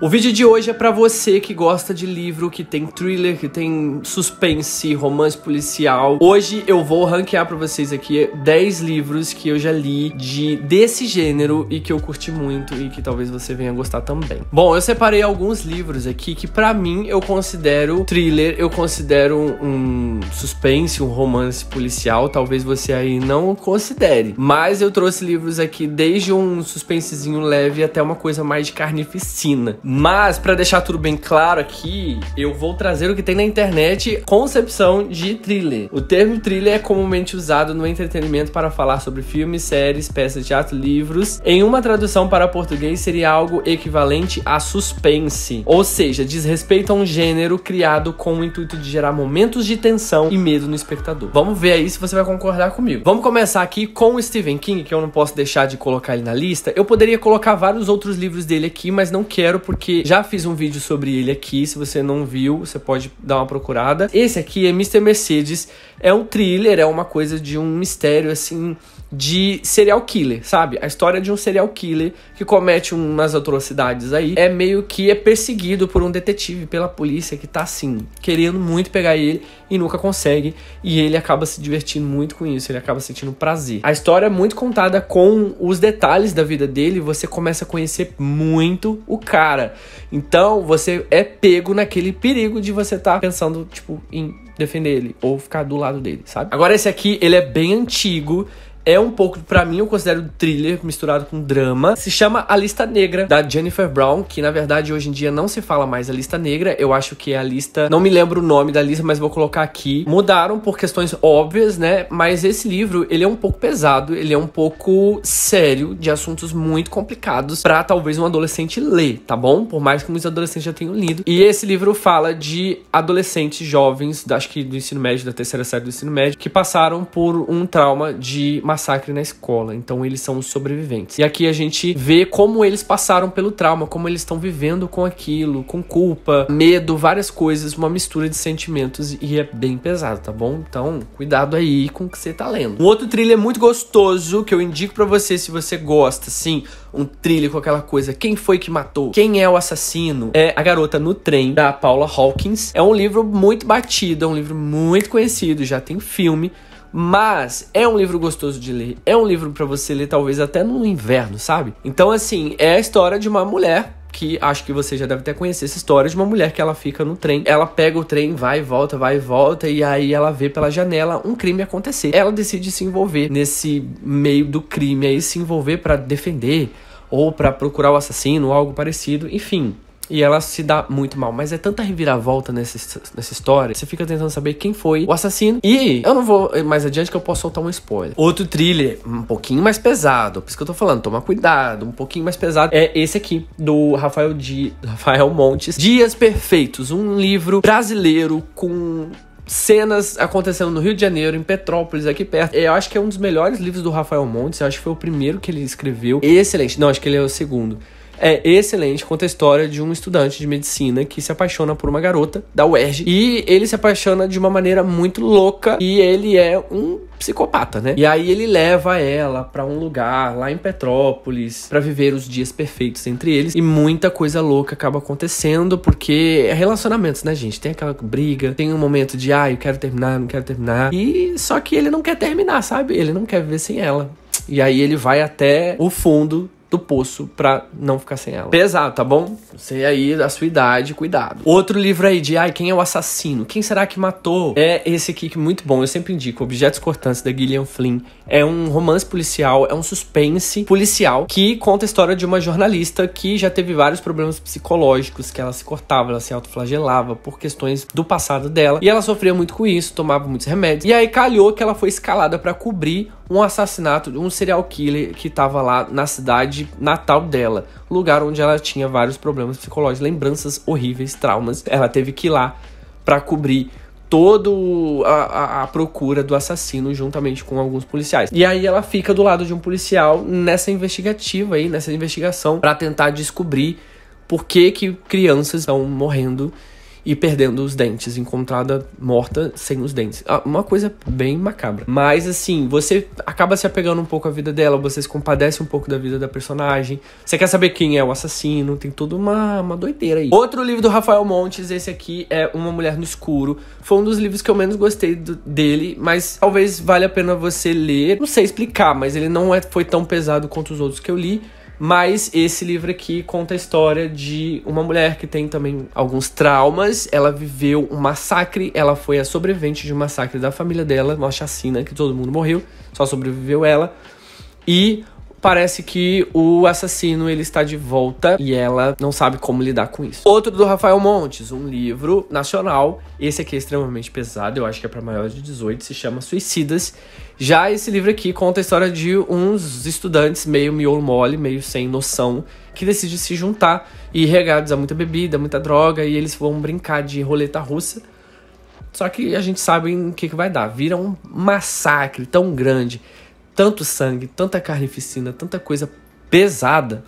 O vídeo de hoje é para você que gosta de livro que tem thriller, que tem suspense, romance policial. Hoje eu vou ranquear para vocês aqui 10 livros que eu já li de desse gênero e que eu curti muito e que talvez você venha gostar também. Bom, eu separei alguns livros aqui que para mim eu considero thriller, eu considero um suspense, um romance policial, talvez você aí não considere. Mas eu trouxe livros aqui desde um suspensezinho leve até uma coisa mais de carnificina. Mas, para deixar tudo bem claro aqui, eu vou trazer o que tem na internet concepção de thriller. O termo thriller é comumente usado no entretenimento para falar sobre filmes, séries, peças de teatro, livros. Em uma tradução para português, seria algo equivalente a suspense, ou seja, diz respeito a um gênero criado com o intuito de gerar momentos de tensão e medo no espectador. Vamos ver aí se você vai concordar comigo. Vamos começar aqui com o Stephen King, que eu não posso deixar de colocar ele na lista. Eu poderia colocar vários outros livros dele aqui, mas não quero porque porque já fiz um vídeo sobre ele aqui. Se você não viu, você pode dar uma procurada. Esse aqui é Mr. Mercedes. É um thriller, é uma coisa de um mistério assim de serial killer, sabe? A história de um serial killer que comete umas atrocidades aí é meio que é perseguido por um detetive, pela polícia que tá assim, querendo muito pegar ele e nunca consegue, e ele acaba se divertindo muito com isso, ele acaba sentindo prazer. A história é muito contada com os detalhes da vida dele, você começa a conhecer muito o cara. Então, você é pego naquele perigo de você estar tá pensando, tipo, em defender ele ou ficar do lado dele, sabe? Agora esse aqui, ele é bem antigo, é um pouco, para mim, eu considero thriller misturado com drama. Se chama A Lista Negra, da Jennifer Brown, que na verdade hoje em dia não se fala mais A Lista Negra. Eu acho que é a lista. Não me lembro o nome da lista, mas vou colocar aqui. Mudaram por questões óbvias, né? Mas esse livro, ele é um pouco pesado, ele é um pouco sério, de assuntos muito complicados para talvez um adolescente ler, tá bom? Por mais que muitos adolescentes já tenham lido. E esse livro fala de adolescentes jovens, acho que do ensino médio, da terceira série do ensino médio, que passaram por um trauma de massacre na escola. Então eles são os sobreviventes. E aqui a gente vê como eles passaram pelo trauma, como eles estão vivendo com aquilo, com culpa, medo, várias coisas, uma mistura de sentimentos e é bem pesado, tá bom? Então, cuidado aí com o que você tá lendo. Um outro thriller muito gostoso que eu indico para você se você gosta, assim, um thriller com aquela coisa, quem foi que matou? Quem é o assassino? É A Garota no Trem, da Paula Hawkins. É um livro muito batido, é um livro muito conhecido, já tem filme. Mas é um livro gostoso de ler. É um livro para você ler talvez até no inverno, sabe? Então assim, é a história de uma mulher que acho que você já deve ter conhecido essa história de uma mulher que ela fica no trem, ela pega o trem, vai e volta, vai e volta, e aí ela vê pela janela um crime acontecer. Ela decide se envolver nesse meio do crime aí, se envolver para defender ou para procurar o assassino algo parecido, enfim. E ela se dá muito mal. Mas é tanta reviravolta nessa, nessa história. Você fica tentando saber quem foi o assassino. E eu não vou mais adiante que eu posso soltar um spoiler. Outro thriller, um pouquinho mais pesado. Por isso que eu tô falando, toma cuidado. Um pouquinho mais pesado. É esse aqui, do Rafael, Di, Rafael Montes. Dias Perfeitos. Um livro brasileiro com cenas acontecendo no Rio de Janeiro, em Petrópolis, aqui perto. Eu acho que é um dos melhores livros do Rafael Montes. Eu acho que foi o primeiro que ele escreveu. Excelente. Não, acho que ele é o segundo é excelente, conta a história de um estudante de medicina que se apaixona por uma garota da UERJ e ele se apaixona de uma maneira muito louca e ele é um psicopata, né? E aí ele leva ela para um lugar lá em Petrópolis para viver os dias perfeitos entre eles e muita coisa louca acaba acontecendo porque é relacionamentos, né, gente? Tem aquela briga, tem um momento de ah, eu quero terminar, não quero terminar. E só que ele não quer terminar, sabe? Ele não quer viver sem ela. E aí ele vai até o fundo do poço pra não ficar sem ela. Pesado, tá bom? Você aí, da sua idade, cuidado. Outro livro aí de, ai, quem é o assassino? Quem será que matou? É esse aqui que é muito bom, eu sempre indico, Objetos Cortantes, da Gillian Flynn. É um romance policial, é um suspense policial que conta a história de uma jornalista que já teve vários problemas psicológicos, que ela se cortava, ela se autoflagelava por questões do passado dela. E ela sofria muito com isso, tomava muitos remédios. E aí calhou que ela foi escalada para cobrir um assassinato de um serial killer que tava lá na cidade cidade natal dela, lugar onde ela tinha vários problemas psicológicos, lembranças horríveis, traumas. Ela teve que ir lá para cobrir todo a, a, a, procura do assassino juntamente com alguns policiais. E aí ela fica do lado de um policial nessa investigativa aí, nessa investigação para tentar descobrir por que que crianças estão morrendo e perdendo os dentes, encontrada morta sem os dentes. Ah, uma coisa bem macabra. Mas assim, você acaba se apegando um pouco à vida dela, você se compadece um pouco da vida da personagem. Você quer saber quem é o assassino, tem toda uma, uma doideira aí. Outro livro do Rafael Montes, esse aqui é Uma Mulher no Escuro. Foi um dos livros que eu menos gostei do, dele, mas talvez valha a pena você ler. Não sei explicar, mas ele não é, foi tão pesado quanto os outros que eu li. Mas esse livro aqui conta a história de uma mulher que tem também alguns traumas. Ela viveu um massacre, ela foi a sobrevivente de um massacre da família dela, uma chacina que todo mundo morreu, só sobreviveu ela. E parece que o assassino ele está de volta e ela não sabe como lidar com isso. Outro do Rafael Montes, um livro nacional. Esse aqui é extremamente pesado, eu acho que é para maiores de 18, se chama Suicidas. Já esse livro aqui conta a história de uns estudantes meio miolo mole, meio sem noção, que decidem se juntar e regados a muita bebida, muita droga e eles vão brincar de roleta russa. Só que a gente sabe o que, que vai dar. Vira um massacre tão grande tanto sangue, tanta carnificina, tanta coisa pesada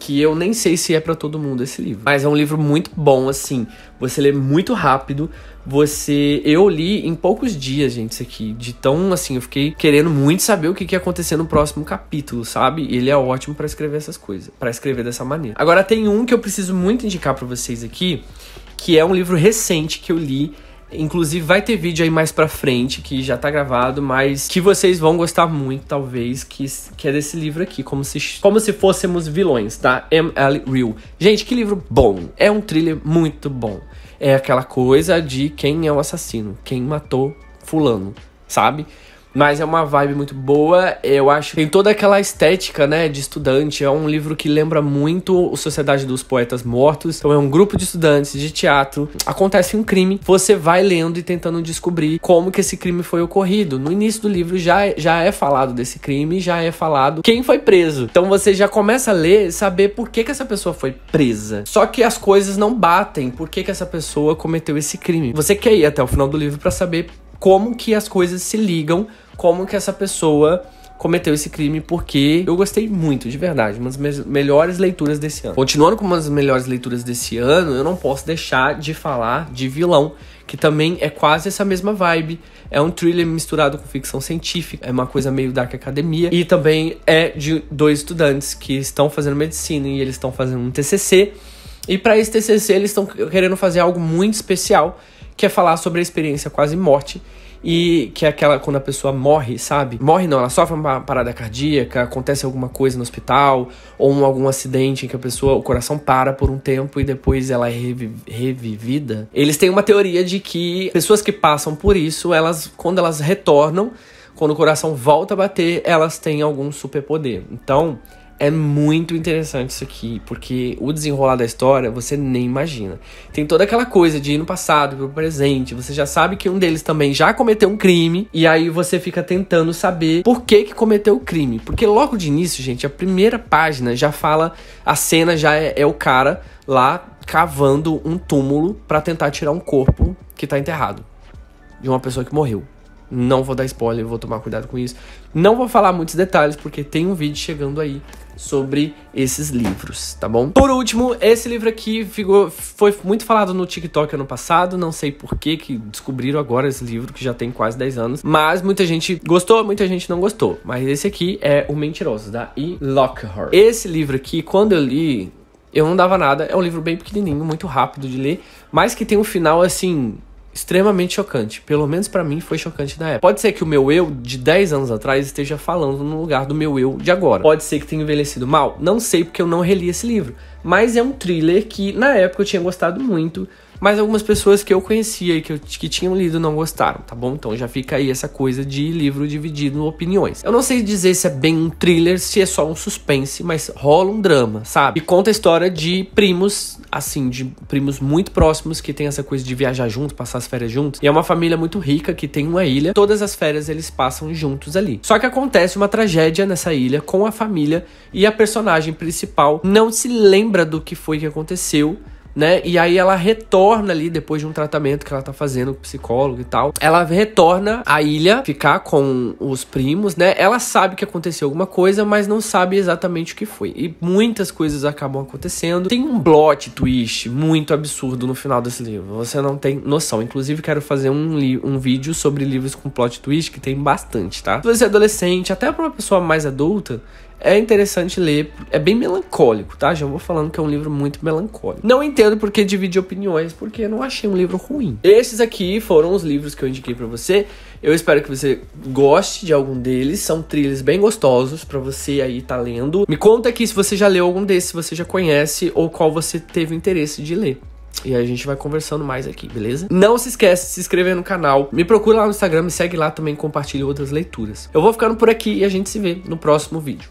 que eu nem sei se é para todo mundo esse livro. Mas é um livro muito bom, assim. Você lê muito rápido. Você. Eu li em poucos dias, gente, isso aqui. De tão assim, eu fiquei querendo muito saber o que, que ia acontecer no próximo capítulo, sabe? Ele é ótimo para escrever essas coisas. para escrever dessa maneira. Agora tem um que eu preciso muito indicar para vocês aqui. Que é um livro recente que eu li Inclusive vai ter vídeo aí mais pra frente, que já tá gravado, mas que vocês vão gostar muito, talvez, que, que é desse livro aqui, como se, como se fôssemos vilões, da M.L. Real. Gente, que livro bom! É um thriller muito bom. É aquela coisa de quem é o assassino, quem matou fulano, sabe? Mas é uma vibe muito boa, eu acho. Tem toda aquela estética, né, de estudante. É um livro que lembra muito o Sociedade dos Poetas Mortos. Então é um grupo de estudantes de teatro. Acontece um crime, você vai lendo e tentando descobrir como que esse crime foi ocorrido. No início do livro já, já é falado desse crime, já é falado quem foi preso. Então você já começa a ler e saber por que que essa pessoa foi presa. Só que as coisas não batem. Por que que essa pessoa cometeu esse crime? Você quer ir até o final do livro para saber como que as coisas se ligam, como que essa pessoa cometeu esse crime, porque eu gostei muito, de verdade, uma das melhores leituras desse ano. Continuando com uma das melhores leituras desse ano, eu não posso deixar de falar de Vilão, que também é quase essa mesma vibe. É um thriller misturado com ficção científica, é uma coisa meio dark academia, e também é de dois estudantes que estão fazendo medicina e eles estão fazendo um TCC. E para esse TCC eles estão querendo fazer algo muito especial, que é falar sobre a experiência quase morte e que é aquela quando a pessoa morre, sabe? Morre não, ela sofre uma parada cardíaca, acontece alguma coisa no hospital, ou um, algum acidente em que a pessoa, o coração para por um tempo e depois ela é revi revivida. Eles têm uma teoria de que pessoas que passam por isso, elas, quando elas retornam, quando o coração volta a bater, elas têm algum superpoder. Então, é muito interessante isso aqui, porque o desenrolar da história você nem imagina. Tem toda aquela coisa de ir no passado, pro presente, você já sabe que um deles também já cometeu um crime, e aí você fica tentando saber por que que cometeu o crime. Porque logo de início, gente, a primeira página já fala, a cena já é, é o cara lá cavando um túmulo para tentar tirar um corpo que tá enterrado de uma pessoa que morreu. Não vou dar spoiler, vou tomar cuidado com isso. Não vou falar muitos detalhes porque tem um vídeo chegando aí sobre esses livros, tá bom? Por último, esse livro aqui ficou, foi muito falado no TikTok ano passado, não sei por que que descobriram agora esse livro, que já tem quase 10 anos, mas muita gente gostou, muita gente não gostou. Mas esse aqui é O Mentiroso, da E. Lockhart. Esse livro aqui, quando eu li, eu não dava nada, é um livro bem pequenininho, muito rápido de ler, mas que tem um final, assim, extremamente chocante. Pelo menos para mim foi chocante na época. Pode ser que o meu eu de 10 anos atrás esteja falando no lugar do meu eu de agora. Pode ser que tenha envelhecido mal. Não sei porque eu não reli esse livro. Mas é um thriller que na época eu tinha gostado muito mas algumas pessoas que eu conhecia e que, eu, que tinham lido não gostaram, tá bom? Então já fica aí essa coisa de livro dividido em opiniões. Eu não sei dizer se é bem um thriller, se é só um suspense, mas rola um drama, sabe? E conta a história de primos, assim, de primos muito próximos que tem essa coisa de viajar juntos, passar as férias juntos. E é uma família muito rica que tem uma ilha, todas as férias eles passam juntos ali. Só que acontece uma tragédia nessa ilha com a família e a personagem principal não se lembra do que foi que aconteceu né? E aí ela retorna ali depois de um tratamento que ela tá fazendo com psicólogo e tal. Ela retorna à ilha, ficar com os primos, né? Ela sabe que aconteceu alguma coisa, mas não sabe exatamente o que foi. E muitas coisas acabam acontecendo. Tem um plot twist muito absurdo no final desse livro. Você não tem noção. Inclusive, quero fazer um, um vídeo sobre livros com plot twist, que tem bastante, tá? Se você é adolescente, até pra uma pessoa mais adulta, é interessante ler, é bem melancólico, tá? Já vou falando que é um livro muito melancólico. Não entendo porque divide opiniões, porque eu não achei um livro ruim. Esses aqui foram os livros que eu indiquei para você. Eu espero que você goste de algum deles. São trilhos bem gostosos para você aí tá lendo. Me conta aqui se você já leu algum desses, se você já conhece ou qual você teve interesse de ler. E a gente vai conversando mais aqui, beleza? Não se esquece de se inscrever no canal. Me procura lá no Instagram, me segue lá também, compartilhe outras leituras. Eu vou ficando por aqui e a gente se vê no próximo vídeo.